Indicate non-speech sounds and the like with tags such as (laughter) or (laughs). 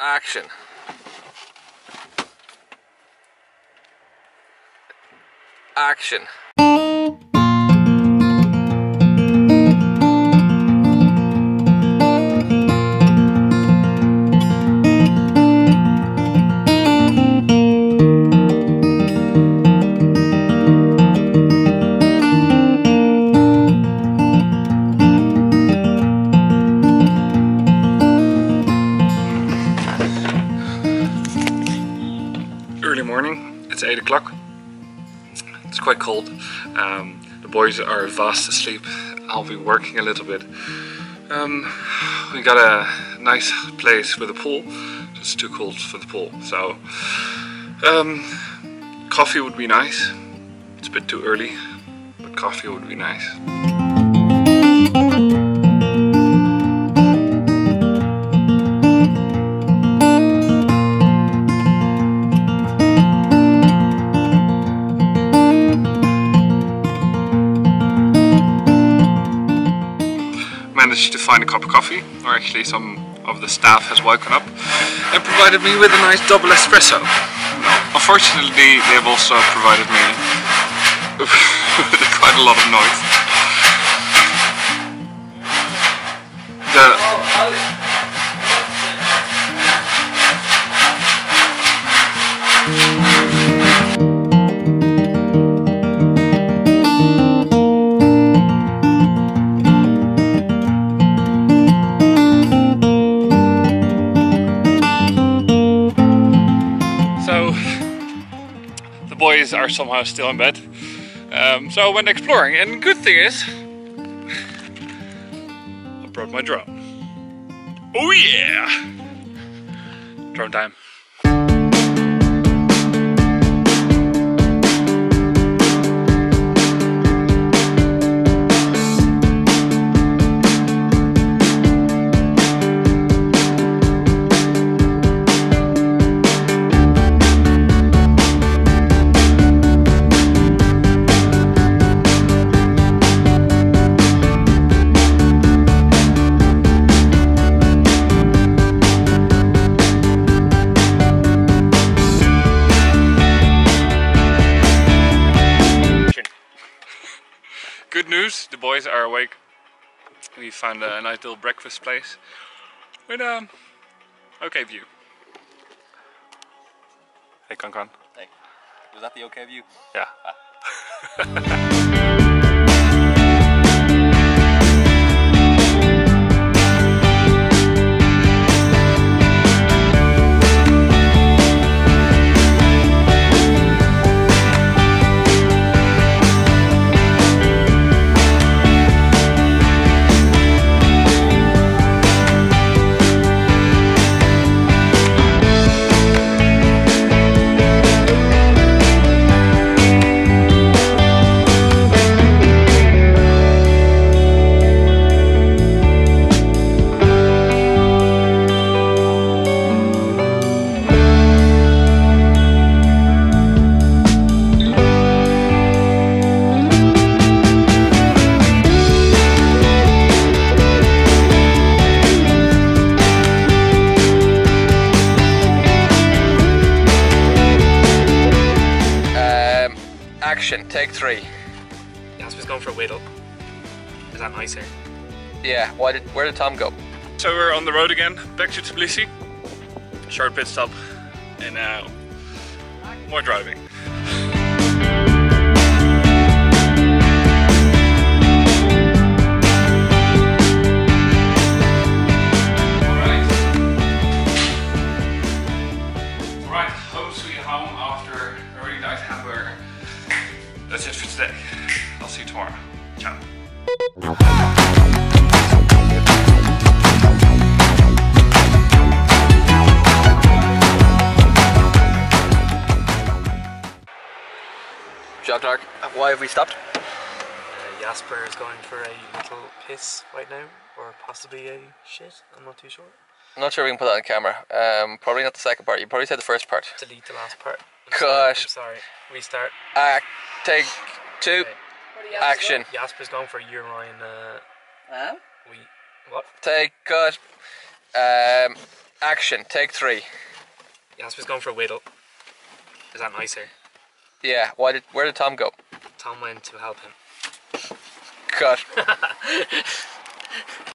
Action. Action. It's 8 o'clock. It's quite cold. Um, the boys are fast asleep. I'll be working a little bit. Um, we got a nice place with a pool. It's too cold for the pool. So, um, coffee would be nice. It's a bit too early, but coffee would be nice. Managed to find a cup of coffee, or actually some of the staff has woken up and provided me with a nice double espresso. Unfortunately, they've also provided me (laughs) with quite a lot of noise. Boys are somehow still in bed. Um, so I went exploring, and good thing is, I brought my drone. Oh yeah! Drone time. Good news, the boys are awake. We found a nice little breakfast place with um okay view. Hey Kankan. Hey, was that the okay view? Yeah. Um, (laughs) action. Take three. Jasper's going for a whittle. Is that nicer? Yeah. Why did? Where did Tom go? So we're on the road again, back to Tbilisi. Short pit stop, and now more driving. I'll see you tomorrow. Ciao. John Clark. Why have we stopped? Uh, Jasper is going for a little piss right now, or possibly a shit. I'm not too sure. I'm not sure we can put that on camera. Um, probably not the second part. You probably said the first part. Delete the last part. I'm Gosh. Sorry, I'm sorry. Restart. Act. Take two. Okay. Action. Jasper's going for a urine. Uh, Huh? we what? Take cut. Um, Action. Take three. Jasper's going for a whittle. Is that nicer? Yeah. Why did? Where did Tom go? Tom went to help him. Cut. (laughs)